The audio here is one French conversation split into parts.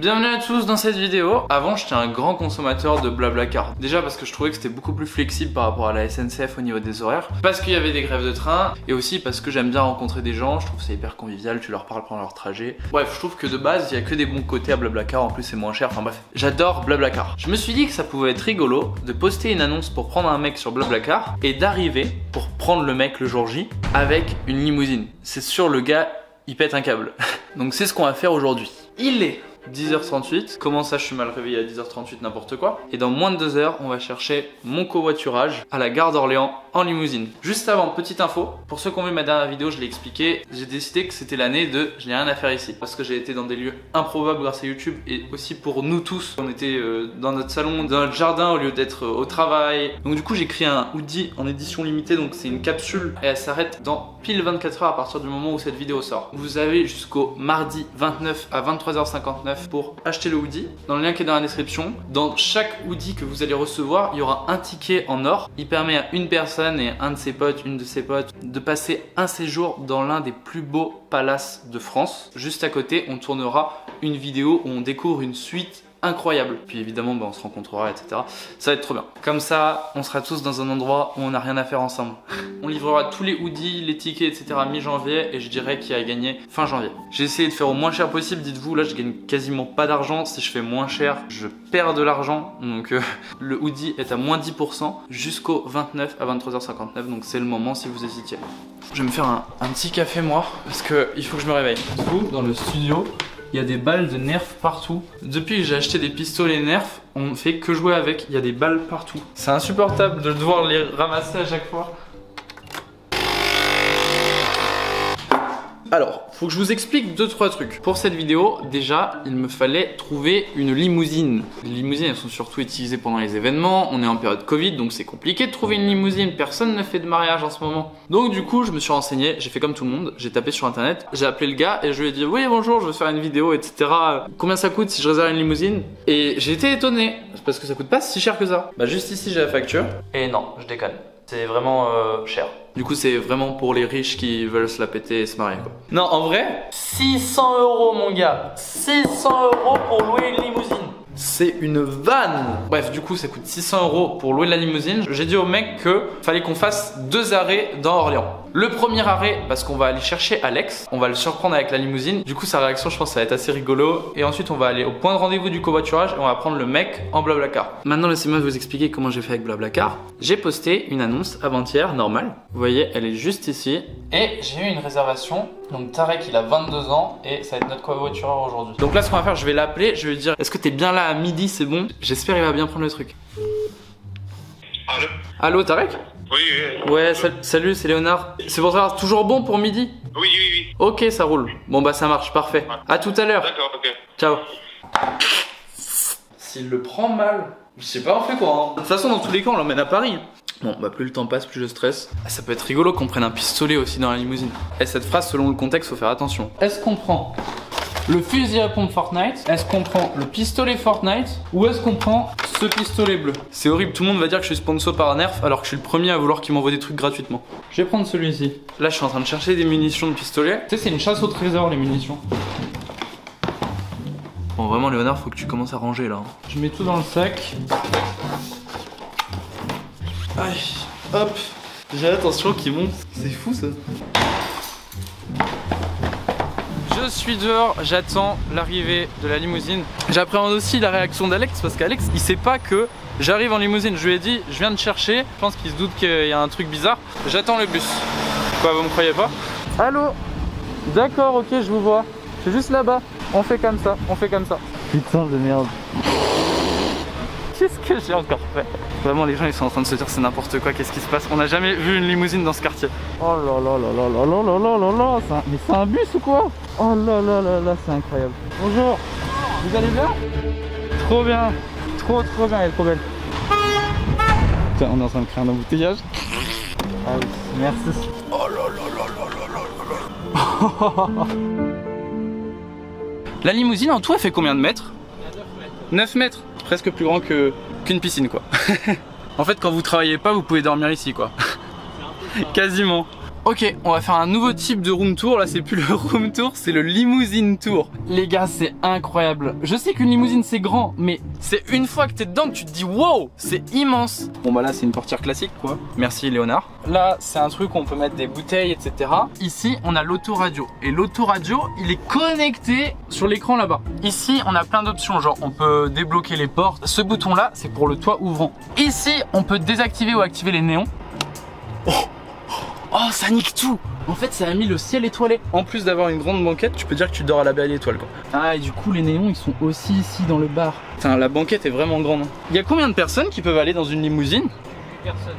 Bienvenue à tous dans cette vidéo. Avant, j'étais un grand consommateur de Blablacar. Déjà parce que je trouvais que c'était beaucoup plus flexible par rapport à la SNCF au niveau des horaires. Parce qu'il y avait des grèves de train. Et aussi parce que j'aime bien rencontrer des gens. Je trouve c'est hyper convivial. Tu leur parles pendant leur trajet. Bref, je trouve que de base, il y a que des bons côtés à Blablacar. En plus, c'est moins cher. Enfin bref, j'adore Blablacar. Je me suis dit que ça pouvait être rigolo de poster une annonce pour prendre un mec sur Blablacar et d'arriver pour prendre le mec le jour J avec une limousine. C'est sûr, le gars, il pète un câble. Donc c'est ce qu'on va faire aujourd'hui. Il est 10h38. Comment ça, je suis mal réveillé à 10h38, n'importe quoi. Et dans moins de 2 heures, on va chercher mon covoiturage à la gare d'Orléans en limousine. Juste avant, petite info. Pour ceux qui ont vu ma dernière vidéo, je l'ai expliqué. J'ai décidé que c'était l'année de je n'ai rien à faire ici. Parce que j'ai été dans des lieux improbables grâce à YouTube et aussi pour nous tous. On était euh, dans notre salon, dans notre jardin au lieu d'être euh, au travail. Donc du coup, j'ai créé un hoodie en édition limitée. Donc c'est une capsule et elle s'arrête dans pile 24 heures à partir du moment où cette vidéo sort. Vous avez jusqu'au mardi 29 à 23h59 pour acheter le hoodie. Dans le lien qui est dans la description, dans chaque hoodie que vous allez recevoir, il y aura un ticket en or. Il permet à une personne et un de ses potes, une de ses potes, de passer un séjour dans l'un des plus beaux palaces de France. Juste à côté, on tournera une vidéo où on découvre une suite incroyable. Puis évidemment, bah, on se rencontrera, etc. Ça va être trop bien. Comme ça, on sera tous dans un endroit où on n'a rien à faire ensemble. On livrera tous les hoodies, les tickets, etc. mi-janvier et je dirais qu'il y a gagné fin janvier. J'ai essayé de faire au moins cher possible. Dites-vous, là, je gagne quasiment pas d'argent. Si je fais moins cher, je perds de l'argent. Donc euh, le hoodie est à moins 10% jusqu'au 29 à 23h59. Donc c'est le moment si vous hésitiez. Je vais me faire un, petit café moi parce que il faut que je me réveille. Vous, dans le studio, il y a des balles de nerf partout. Depuis que j'ai acheté des pistolets nerf, on fait que jouer avec. Il y a des balles partout. C'est insupportable de devoir les ramasser à chaque fois. Alors, faut que je vous explique deux trois trucs. Pour cette vidéo, déjà, il me fallait trouver une limousine. Les limousines, elles sont surtout utilisées pendant les événements. On est en période Covid, donc c'est compliqué de trouver une limousine. Personne ne fait de mariage en ce moment. Donc du coup, je me suis renseigné. J'ai fait comme tout le monde. J'ai tapé sur internet. J'ai appelé le gars et je lui ai dit oui bonjour, je veux faire une vidéo, etc. Combien ça coûte si je réserve une limousine? Et j'ai été étonné parce que ça coûte pas si cher que ça. Bah juste ici j'ai la facture. Et non, je déconne. C'est vraiment euh, cher. Du coup, c'est vraiment pour les riches qui veulent se la péter et se marier, quoi. Non, en vrai, 600 euros, mon gars. 600 euros pour louer une limousine. C'est une vanne Bref, du coup, ça coûte 600 euros pour louer la limousine. J'ai dit au mec que fallait qu'on fasse deux arrêts dans Orléans. Le premier arrêt, parce qu'on va aller chercher Alex, on va le surprendre avec la limousine. Du coup, sa réaction, je pense, ça va être assez rigolo. Et ensuite, on va aller au point de rendez-vous du covoiturage et on va prendre le mec en blablacar. Maintenant, laissez-moi vous expliquer comment j'ai fait avec blablacar. J'ai posté une annonce avant-hier, normale. Vous voyez, elle est juste ici. Et j'ai eu une réservation. Donc Tarek, il a 22 ans et ça va être notre covoitureur aujourd'hui. Donc là, ce qu'on va faire, je vais l'appeler. Je vais lui dire, est-ce que t'es bien là à midi? C'est bon? J'espère il va bien prendre le truc. Allô? Allô, Tarek? Oui, oui, Ouais, sal- salut, c'est Léonard. C'est pour savoir, toujours bon pour midi? Oui, oui, oui. Ok, ça roule. Bon bah ça marche, parfait. À tout à l'heure. D'accord, ok. Ciao. S'il le prend mal, je sais pas, on fait quoi. hein. De toute façon, dans tous les cas, on l'emmène à Paris. Bon, bah plus le temps passe, plus je stresse. Ah, Ça peut être rigolo qu'on prenne un pistolet aussi dans la limousine. Et cette phrase, selon le contexte, faut faire attention. Est-ce qu'on prend? Le fusil à pompe Fortnite Est-ce qu'on prend le pistolet Fortnite Ou est-ce qu'on prend ce pistolet bleu C'est horrible, tout le monde va dire que je suis sponsor par Nerf alors que je suis le premier à vouloir qu'il m'envoie des trucs gratuitement. Je vais prendre celui-ci. Là, je suis en train de chercher des munitions de pistolet. Tu sais, c'est une chasse au trésor, les munitions. Bon, vraiment, Léonard, faut que tu commences à ranger là. hein. Je mets tout dans le sac. Aïe, hop. J'ai l'attention qui monte. C'est fou ça. Je suis dehors, j'attends l'arrivée de la limousine. J'appréhende aussi la réaction d'Alex parce qu'Alex il sait pas que j'arrive en limousine. Je lui ai dit je viens de chercher, je pense qu'il se doute qu'il y a un truc bizarre. J'attends le bus. Quoi, vous me croyez pas? Allô? D'accord, ok, je vous vois. Je suis juste là-bas. On fait comme ça, on fait comme ça. Putain de merde. Qu'est-ce que j'ai encore fait Vraiment, les gens ils sont en train de se dire c'est n'importe quoi, qu'est-ce qui se passe On n'a jamais vu une limousine dans ce quartier. Oh là là là là là là là là là Mais c'est un bus ou quoi Oh là là là là, c'est incroyable. Bonjour, vous allez bien Trop bien, trop trop bien, elle est trop belle. Tiens, on est en train de créer un embouteillage. Ah oui, merci. Oh là là là là là là là La limousine en tout, elle fait combien de mètres 9 mètres Presque plus grand que qu'une piscine quoi. en fait quand vous travaillez pas vous pouvez dormir ici quoi. Quasiment. Ok, on va faire un nouveau type de room tour. Là, c'est plus le room tour, c'est le limousine tour. Les gars, c'est incroyable. Je sais qu'une limousine c'est grand, mais c'est une fois que t'es dedans que tu te dis wow, c'est immense. Bon bah là, c'est une portière classique quoi. Merci Léonard. Là, c'est un truc où on peut mettre des bouteilles, etc. Ici, on a l'autoradio. Et l'autoradio, il est connecté sur l'écran là-bas. Ici, on a plein d'options. Genre, on peut débloquer les portes. Ce bouton là, c'est pour le toit ouvrant. Ici, on peut désactiver ou activer les néons. Oh, ça nique tout En fait, ça a mis le ciel étoilé. En plus d'avoir une grande banquette, tu peux dire que tu dors à la belle étoile quoi. Ah, et du coup, les néons, ils sont aussi ici dans le bar. Putain, la banquette est vraiment grande. hein. Il y a combien de personnes qui peuvent aller dans une limousine? 8 personnes.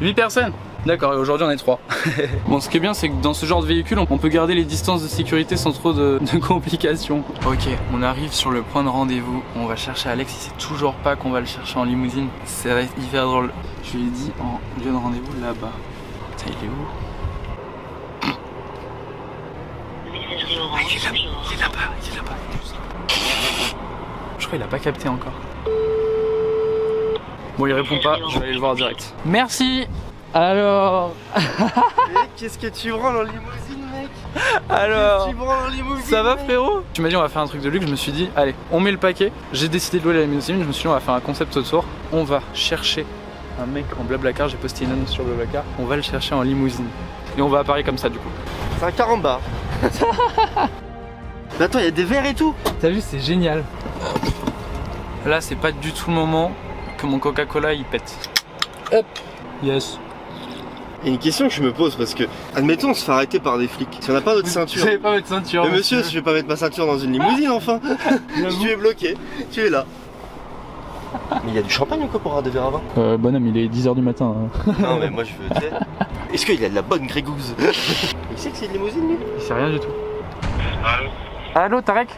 8 personnes D'accord, et aujourd'hui on est 3. bon, ce qui est bien, c'est que dans ce genre de véhicule, on peut garder les distances de sécurité sans trop de, de complications. Ok, on arrive sur le point de rendez-vous. On va chercher Alex, il sait toujours pas qu'on va le chercher en limousine. Ça va être hyper drôle. Je lui ai dit en lieu de rendez-vous là-bas. Putain, il est où Ah, il est là, il est là-bas, il est là-bas. Je crois qu'il a pas capté encore. Bon, il répond pas, je vais aller le voir direct. Merci Alors, Qu'est-ce que tu branles en limousine, mec alors, Tu branles en limousine ça va frérot Tu m'as dit on va faire un truc de luxe, je me suis dit allez, on met le paquet. J'ai décidé de louer la limousine, je me suis dit on va faire un concept autour. On va chercher un mec en blablacar, j'ai posté une annonce sur blablacar. On va le chercher en limousine. Et on va à Paris comme ça du coup. C'est un carambar. Mais attends, il y a des verres et tout T'as vu, c'est génial. Là, c'est pas du tout le moment que mon Coca-Cola il pète. Hop Yes. Il y a une question que je me pose parce que, admettons, on se fait arrêter par des flics. Si on n'a pas notre ceinture. J'avais pas votre ceinture. Mais monsieur, si je vais pas mettre ma ceinture dans une limousine enfin Tu es bloqué, tu es là. Mais il y a du champagne ou quoi pour avoir des verres à vin Euh, bonhomme, il est 10h du matin. hein. Non mais moi je veux, tu sais. Est-ce qu'il y a de la bonne grégouze? Il sait que c'est une limousine lui? Il sait rien du tout. Allô? Allô, Tarek?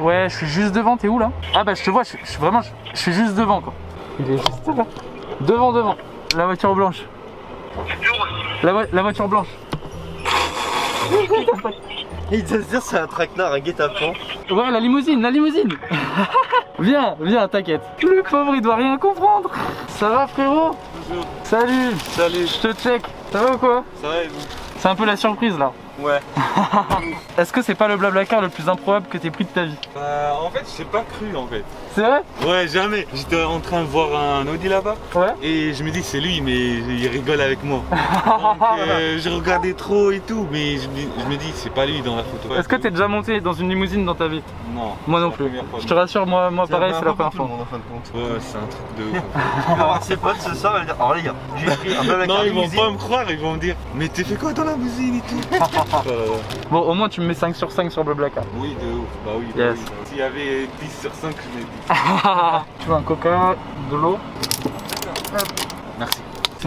Ouais. Ouais, je suis juste devant, t'es où là? Ah bah je te vois, je, je suis vraiment, je, je suis juste devant quoi. Il est juste là. Devant, devant. La voiture blanche. La, voi- la voiture blanche. Il doit se dire c'est un traquenard, un guet-apens. Ouais, la limousine, la limousine. viens, viens, t'inquiète. Le pauvre, il doit rien comprendre. Ça va, frérot Bonjour. Salut. Salut. Je te check. Ça va ou quoi Ça va et vous C'est un peu la surprise là. Ouais. Est-ce que c'est pas le blablacar le plus improbable que t'aies pris de ta vie? Bah, en fait, j'ai pas cru en fait. C'est vrai? Ouais, jamais. J'étais en train de voir un Audi là-bas Ouais. et je me dis c'est lui, mais il rigole avec moi. Donc, euh, j'ai regardé trop et tout, mais je me, je me dis c'est pas lui dans la photo. Est-ce que t'es déjà monté dans une limousine dans ta vie? Non. Moi non plus. fois. Je te rassure, moi, moi pareil, c'est la première fois. en fin de compte. Ouais, c'est un truc de ouf. Il va voir ses potes ce soir, il va dire Oh les gars, j'ai pris un blablacar non, ils vont pas me croire, ils vont me dire Mais t'es fait quoi dans la limousine et tout? Bon, au moins tu me mets 5 sur 5 sur blablacar. Oui, de ouf. Bah oui, bah Yes. oui. S'il y avait 10 sur 5, je mets 10. tu veux un coca, de l'eau?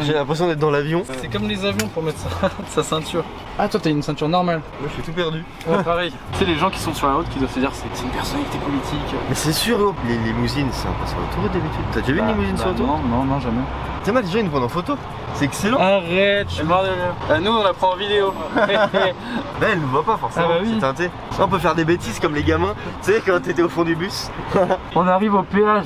J'ai l'impression d'être dans l'avion. C'est comme les avions pour mettre sa, sa ceinture. Ah, toi t'as une ceinture normale. Moi je suis tout perdu. Ouais, pareil. tu sais, les gens qui sont sur la route qui doivent se dire c'est c'est une personnalité politique. Mais c'est sûr, oh, les limousines, c'est un peu sur l'autoroute d'habitude. T'as déjà vu une limousine sur l'autoroute Non, non, non, jamais. T'as mal déjà une prendre en photo C'est excellent. Arrête, je suis mort de. Ah, nous on la prend en vidéo. Bah, elle nous voit pas forcément, Ah bah oui. c'est teinté. On peut faire des bêtises comme les gamins, tu sais, quand t'étais au fond du bus. on arrive au péage.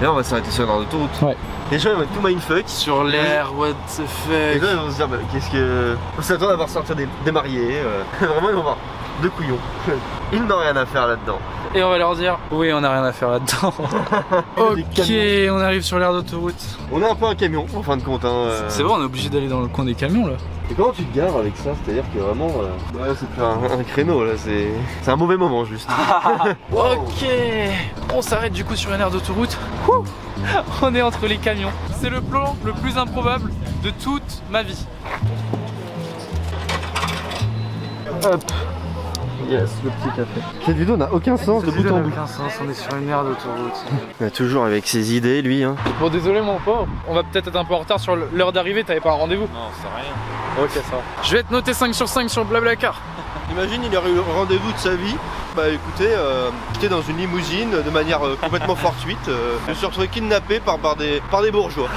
Et là, on va s'arrêter sur une d'autoroute. Ouais. Les gens ils vont être tout mindfuck. sur l'air, what the Et fuck. là, ils vont se dire, bah, qu'est-ce que. On s'attend à voir sortir des, des mariés. euh, Vraiment, ils vont voir deux couillons. Ils n'ont rien à faire là-dedans. Et on va leur dire oui, on a rien à faire là-dedans. Ok, on arrive sur l'air d'autoroute. On est un peu un camion, en fin de compte. Hein, euh. C'est vrai, on est obligé d'aller dans le coin des camions là. Et comment tu te gares avec ça? C'est-à-dire que vraiment. euh, Ouais, c'est un, un créneau là, c'est. C'est un mauvais moment juste. Ok, on s'arrête du coup sur une aire d'autoroute. Ouh, On est entre les camions. C'est le plan le plus improbable de toute ma vie. Hop. Yes, le petit café. Cette vidéo n'a aucun sens de bout en bout. aucun sens, on est sur une aire d'autoroute. Toujours avec ses idées, lui. Hein. Bon, désolé mon pauvre, on va peut-être être un peu en retard sur l'heure d'arrivée, t'avais pas un rendez-vous Non, c'est rien. Ok, ça va. Je vais te noter 5 sur 5 sur Blablacar. Imagine, il aurait eu le rendez-vous de sa vie. Bah écoutez, euh, j'étais dans une limousine de manière euh, complètement fortuite. euh, je me suis retrouvé kidnappé par, par, des, par des bourgeois.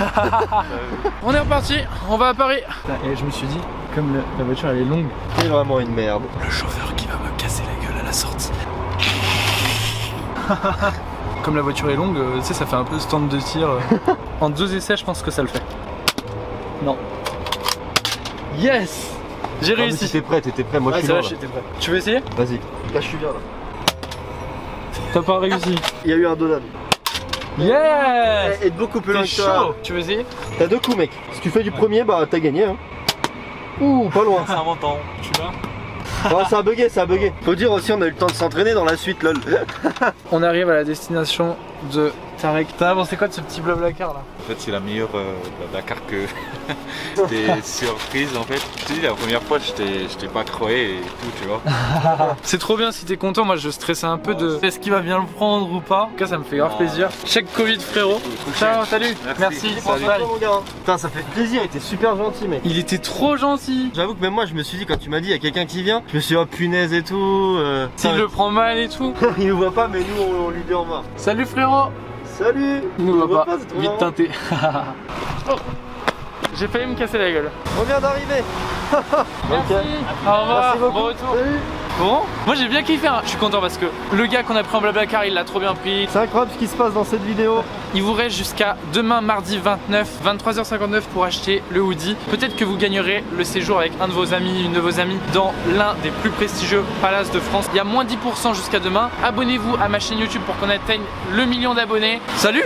On est reparti, on va à Paris. Et je me suis dit, comme la voiture elle est longue, C'est vraiment une merde. le chauffeur qui va me casser la gueule à la sortie. Comme la voiture est longue, euh, tu sais, ça fait un peu stand de tir. euh. En deux essais, je pense que ça le fait. Non. Yes J'ai réussi. T'étais prêt, t'étais prêt, moi Ouais, je suis c'est là. vrai, j'étais prêt. Tu veux essayer? Vas-y. Là je suis bien là. T'as pas réussi. Il y a eu un donan. Yes Et beaucoup plus loin T'es que toi. chaud Tu veux essayer? T'as deux coups mec. Si tu fais du premier, bah t'as gagné hein. Ouh, pas loin. C'est un montant. Tu l'as? Ah, ça a bugué, ça a bugué. Faut dire aussi, on a eu le temps de s'entraîner dans la suite, lol. On arrive à la destination de Tarek. T'as pensé quoi de ce petit blablacar là En fait, c'est la meilleure euh, Dakar que j'étais surprise en fait. Je te dis, la première fois, je t'ai je t'ai pas croyé et tout, tu vois. C'est trop bien si t'es content, moi je stressais un peu de est-ce qu'il va bien le prendre ou pas. En tout cas ça me fait grave Non. plaisir. Check Covid frérot. Ciao, salut. Merci. Salut. Bye. mon gars. Putain, ça fait plaisir, il était super gentil, mec. Il était trop gentil. J'avoue que même moi, je me suis dit, quand tu m'as dit, il y a quelqu'un qui vient, je me suis dit, oh punaise et tout. euh, S'il le prend mal et tout. il nous voit pas, mais nous, on, on lui dit au revoir. Salut frérot. Salut Il nous voit pas. Vite teinté. Oh. J'ai failli me casser la gueule. On vient d'arriver. Merci. Au revoir. Merci beaucoup. Bon retour. Salut. Bon, moi j'ai bien kiffé. hein. Je suis content parce que le gars qu'on a pris en blablacar, il l'a trop bien pris. C'est incroyable ce qui se passe dans cette vidéo. Il vous reste jusqu'à demain mardi 29, 23h59 pour acheter le hoodie. Peut-être que vous gagnerez le séjour avec un de vos amis, une de vos amies dans l'un des plus prestigieux palaces de France. Il y a moins 10% jusqu'à demain. Abonnez-vous à ma chaîne YouTube pour qu'on atteigne le million d'abonnés. Salut